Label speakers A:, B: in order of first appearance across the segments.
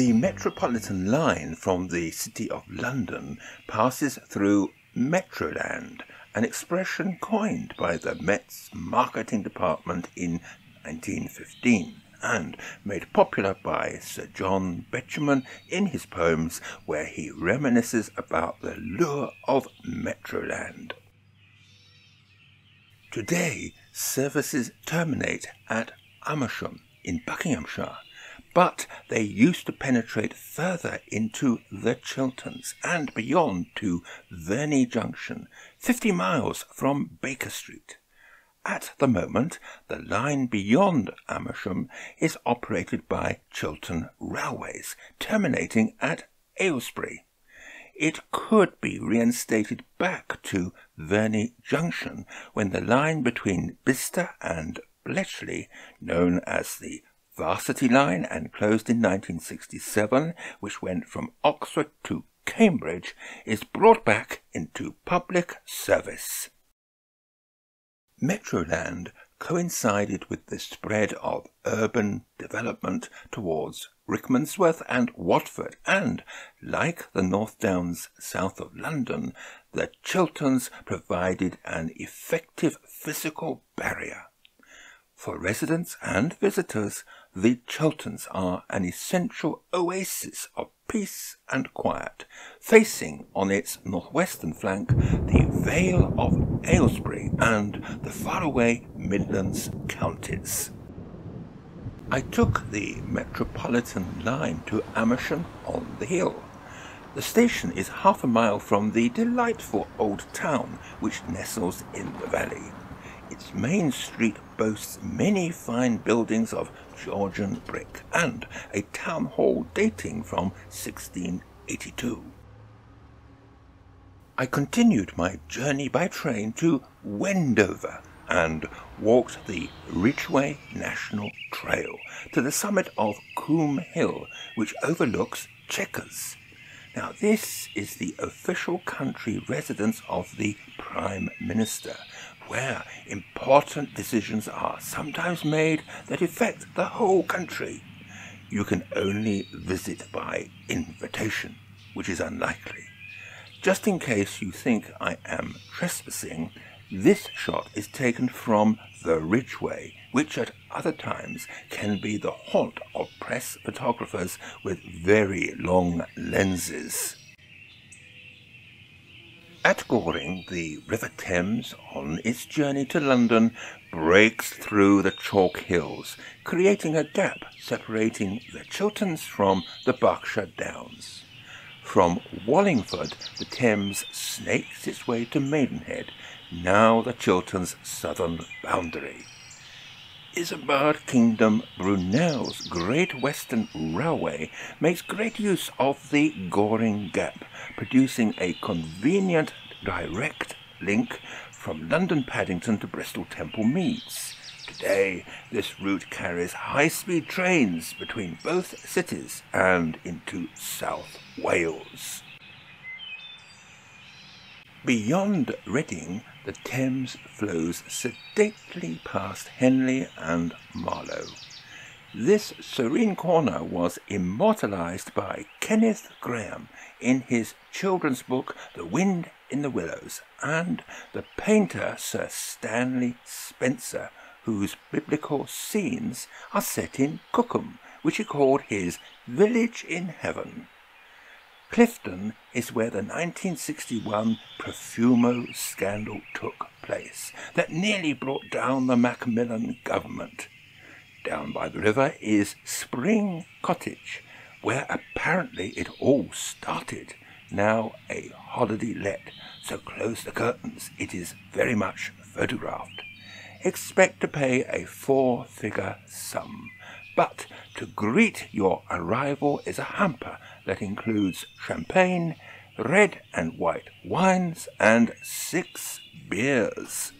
A: The Metropolitan line from the City of London passes through Metroland, an expression coined by the Met's marketing department in 1915 and made popular by Sir John Betjeman in his poems where he reminisces about the lure of Metroland. Today, services terminate at Amersham in Buckinghamshire, but they used to penetrate further into the Chilterns and beyond to Verney Junction, 50 miles from Baker Street. At the moment, the line beyond Amersham is operated by Chiltern Railways, terminating at Aylesbury. It could be reinstated back to Verney Junction when the line between Bicester and Bletchley, known as the Varsity Line and closed in 1967, which went from Oxford to Cambridge, is brought back into public service. Metroland coincided with the spread of urban development towards Rickmansworth and Watford, and, like the North Downs south of London, the Chilterns provided an effective physical barrier. For residents and visitors, the Chilterns are an essential oasis of peace and quiet, facing on its northwestern flank the Vale of Aylesbury and the faraway Midlands counties. I took the Metropolitan line to Amersham on the Hill. The station is half a mile from the delightful old town which nestles in the valley. Its main street boasts many fine buildings of Georgian brick and a town hall dating from 1682. I continued my journey by train to Wendover and walked the Ridgeway National Trail to the summit of Coombe Hill, which overlooks Chequers. Now, this is the official country residence of the Prime Minister, where important decisions are sometimes made that affect the whole country. You can only visit by invitation, which is unlikely. Just in case you think I am trespassing, this shot is taken from the Ridgeway, which at other times can be the haunt of press photographers with very long lenses. At Goring, the River Thames, on its journey to London, breaks through the chalk hills, creating a gap separating the Chilterns from the Berkshire Downs. From Wallingford, the Thames snakes its way to Maidenhead, now the Chilterns' southern boundary. Isambard Kingdom Brunel's Great Western Railway makes great use of the Goring Gap, producing a convenient direct link from London Paddington to Bristol Temple Meads. Today, this route carries high-speed trains between both cities and into South Wales. Beyond Reading, the Thames flows sedately past Henley and Marlow. This serene corner was immortalized by Kenneth Grahame in his children's book The Wind in the Willows, and the painter Sir Stanley Spencer, whose biblical scenes are set in Cookham, which he called his Village in Heaven. Cliveden is where the 1961 Profumo scandal took place that nearly brought down the Macmillan government. Down by the river is Spring Cottage, where apparently it all started. Now a holiday let, so close the curtains, it is very much photographed. Expect to pay a four figure sum, but to greet your arrival is a hamper that includes champagne, red and white wines, and six beers.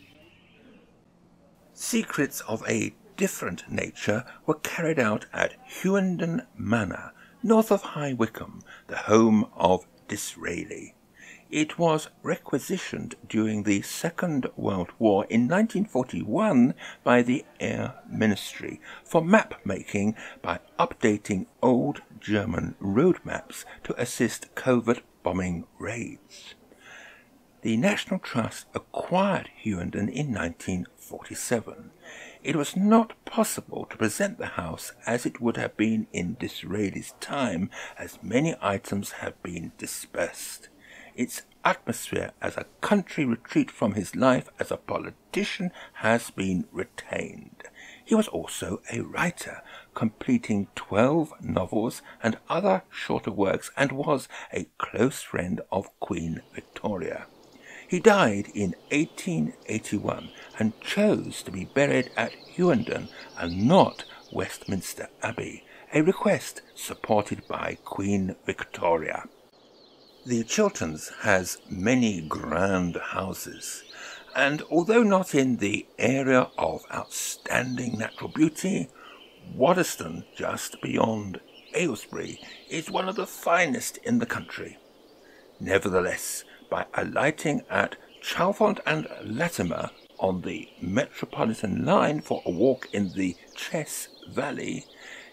A: Secrets of a different nature were carried out at Hughenden Manor, north of High Wycombe, the home of Disraeli. It was requisitioned during the Second World War in 1941 by the Air Ministry for map making by updating old German road maps to assist covert bombing raids. The National Trust acquired Hughenden in 1947. It was not possible to present the house as it would have been in Disraeli's time, as many items have been dispersed. Its atmosphere as a country retreat from his life as a politician has been retained. He was also a writer, completing twelve novels and other shorter works, and was a close friend of Queen Victoria. He died in 1881 and chose to be buried at Hughenden and not Westminster Abbey, a request supported by Queen Victoria. The Chilterns has many grand houses, and although not in the area of outstanding natural beauty, Waddesdon, just beyond Aylesbury, is one of the finest in the country. Nevertheless, by alighting at Chalfont and Latimer on the Metropolitan line for a walk in the Chess Valley,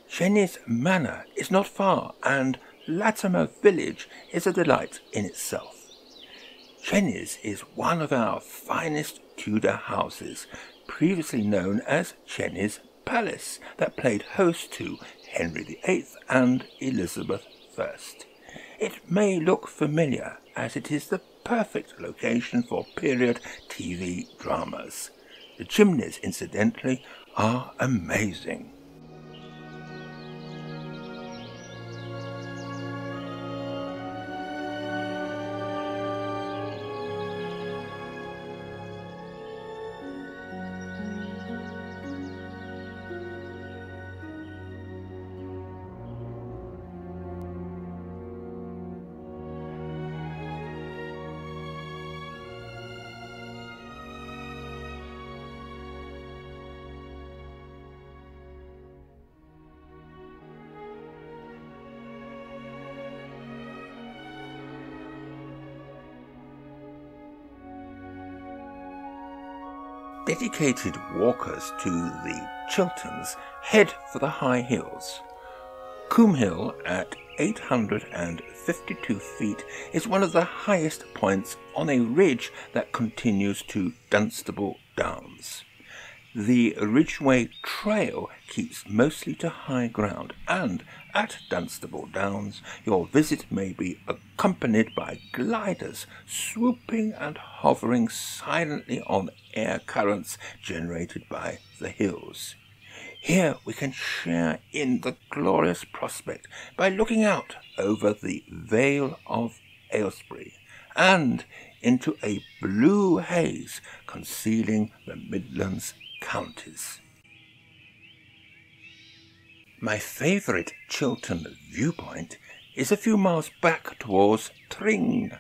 A: Chenies Manor is not far, and Latimer Village is a delight in itself. Chenies is one of our finest Tudor houses, previously known as Chenies Palace, that played host to Henry VIII and Elizabeth I. It may look familiar as it is the perfect location for period TV dramas. The chimneys, incidentally, are amazing. Dedicated walkers to the Chilterns head for the high hills. Coombe Hill at 852 feet is one of the highest points on a ridge that continues to Dunstable Downs. The Ridgeway Trail keeps mostly to high ground, and at Dunstable Downs your visit may be accompanied by gliders swooping and hovering silently on air currents generated by the hills. Here we can share in the glorious prospect by looking out over the Vale of Aylesbury and into a blue haze concealing the Midlands counties. My favourite Chiltern viewpoint is a few miles back towards Tring.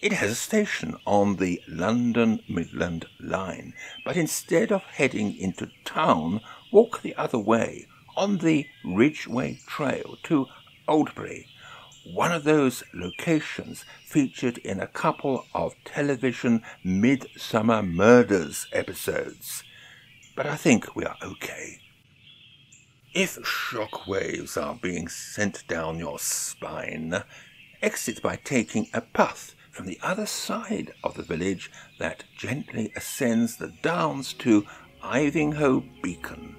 A: It has a station on the London Midland line, but instead of heading into town, walk the other way on the Ridgeway Trail to Aldbury, one of those locations featured in a couple of television Midsomer Murders episodes but I think we are okay. If shock waves are being sent down your spine, exit by taking a path from the other side of the village that gently ascends the downs to Ivinghoe Beacon.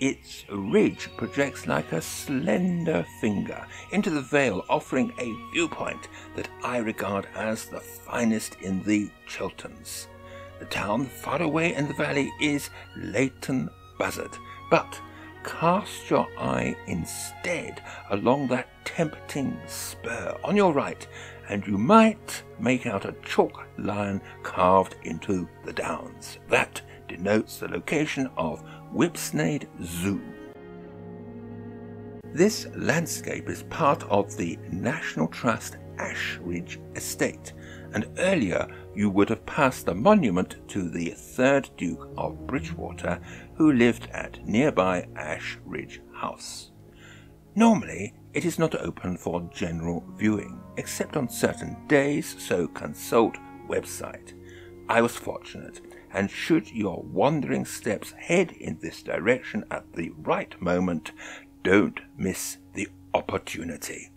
A: Its ridge projects like a slender finger into the vale, offering a viewpoint that I regard as the finest in the Chilterns. The town far away in the valley is Leighton Buzzard, but cast your eye instead along that tempting spur on your right, and you might make out a chalk lion carved into the downs. That denotes the location of Whipsnade Zoo. This landscape is part of the National Trust Ashridge Estate, and earlier you would have passed the monument to the third Duke of Bridgewater, who lived at nearby Ashridge House. Normally, it is not open for general viewing, except on certain days, so consult website. I was fortunate, and should your wandering steps head in this direction at the right moment, don't miss the opportunity.